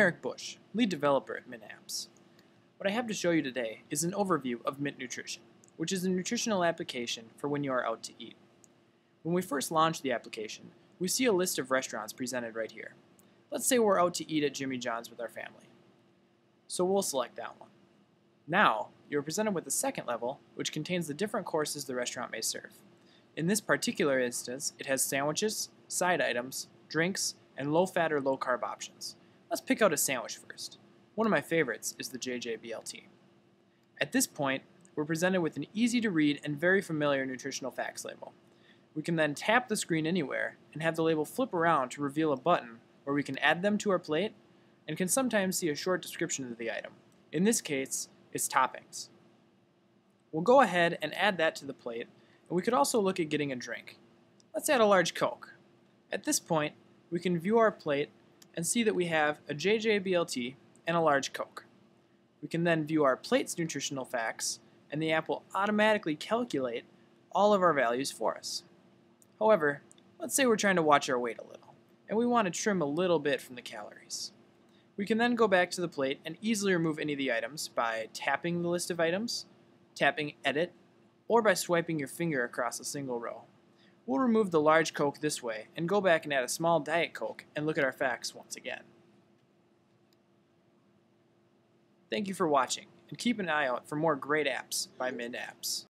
Eric Busch, lead developer at Mint Apps. What I have to show you today is an overview of Mint Nutrition, which is a nutritional application for when you are out to eat. When we first launch the application, we see a list of restaurants presented right here. Let's say we're out to eat at Jimmy John's with our family. So we'll select that one. Now, you're presented with the second level, which contains the different courses the restaurant may serve. In this particular instance, it has sandwiches, side items, drinks, and low-fat or low-carb options. Let's pick out a sandwich first. One of my favorites is the JJ BLT. At this point, we're presented with an easy to read and very familiar nutritional facts label. We can then tap the screen anywhere and have the label flip around to reveal a button where we can add them to our plate and can sometimes see a short description of the item. In this case, it's toppings. We'll go ahead and add that to the plate, and we could also look at getting a drink. Let's add a large Coke. At this point, we can view our plate and see that we have a JJ BLT and a large Coke. We can then view our plate's nutritional facts, and the app will automatically calculate all of our values for us. However, let's say we're trying to watch our weight a little, and we want to trim a little bit from the calories. We can then go back to the plate and easily remove any of the items by tapping the list of items, tapping Edit, or by swiping your finger across a single row. We'll remove the large Coke this way and go back and add a small Diet Coke and look at our facts once again. Thank you for watching, and keep an eye out for more great apps by Mint Apps.